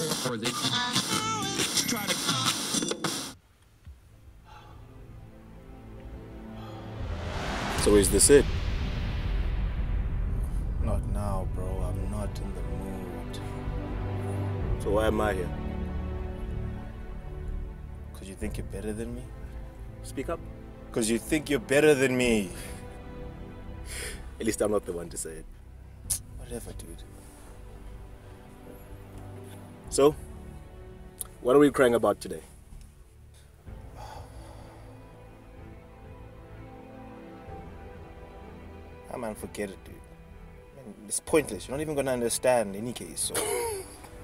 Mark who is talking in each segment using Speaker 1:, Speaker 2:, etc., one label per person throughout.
Speaker 1: So is this it?
Speaker 2: Not now, bro. I'm not in the mood.
Speaker 1: So why am I here?
Speaker 2: Because you think you're better than me?
Speaker 1: Speak up.
Speaker 2: Because you think you're better than me.
Speaker 1: At least I'm not the one to say it.
Speaker 2: Whatever, dude.
Speaker 1: So, what are we crying about today?
Speaker 2: Ah, man, forget it, dude. Man, it's pointless. You're not even gonna understand in any case. So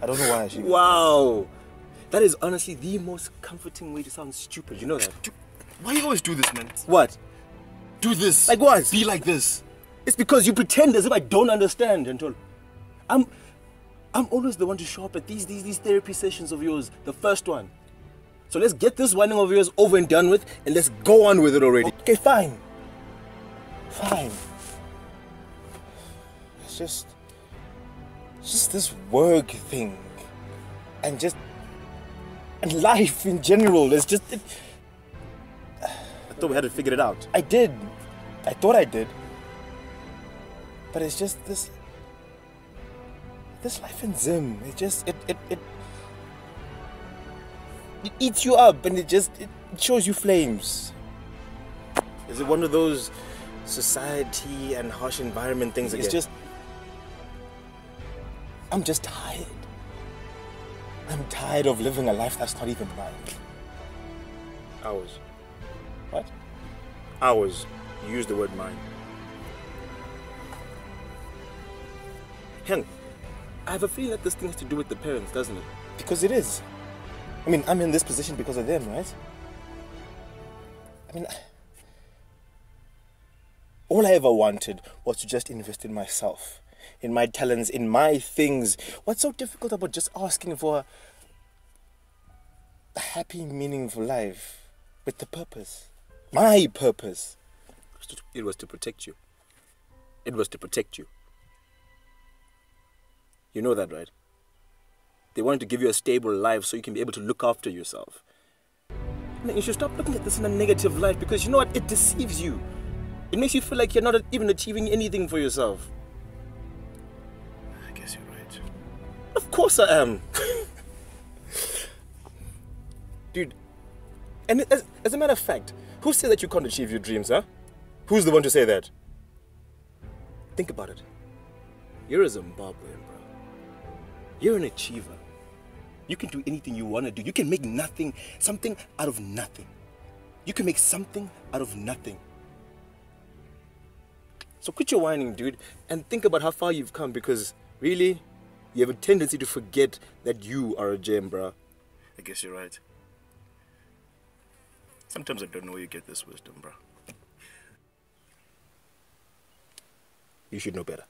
Speaker 2: I don't know why I should.
Speaker 1: Wow! That is honestly the most comforting way to sound stupid. You know that?
Speaker 2: Why you always do this, man?
Speaker 1: What?
Speaker 2: Do this.
Speaker 1: Like what?
Speaker 2: Be like this.
Speaker 1: It's because you pretend as if I don't understand, Antol. I'm I'm always the one to show up at these these these therapy sessions of yours, the first one. So let's get this whining of yours over and done with and let's go on with it already.
Speaker 2: Okay, fine. Fine. It's just. It's just this work thing. And just. And life in general. It's just. It,
Speaker 1: I thought we had to figure it out.
Speaker 2: I did. I thought I did. But it's just this. This life in Zim. It just. It. It. It, it eats you up and it just. It shows you flames.
Speaker 1: Is it one of those society and harsh environment things again?
Speaker 2: It's just. I'm just tired. I'm tired of living a life that's not even mine.
Speaker 1: ours.
Speaker 2: What?
Speaker 1: Ours. You use the word mine. Hang, I have a feeling that this thing has to do with the parents, doesn't it?
Speaker 2: Because it is. I mean, I'm in this position because of them, right? I mean, all I ever wanted was to just invest in myself, in my talents, in my things. What's so difficult about just asking for a happy, meaningful life with the purpose? My purpose.
Speaker 1: It was to protect you. It was to protect you. You know that, right? They wanted to give you a stable life so you can be able to look after yourself. You should stop looking at this in a negative light because you know what? It deceives you. It makes you feel like you're not even achieving anything for yourself.
Speaker 2: I guess you're right.
Speaker 1: Of course I am. Dude, and as, as a matter of fact, who said that you can't achieve your dreams, huh? Who's the one to say that? Think about it. You're a Zimbabwean, bro. You're an achiever. You can do anything you want to do. You can make nothing, something out of nothing. You can make something out of nothing. So quit your whining, dude, and think about how far you've come because really, you have a tendency to forget that you are a gem, bro.
Speaker 2: I guess you're right. Sometimes I don't know where you get this wisdom, bro.
Speaker 1: You should know better.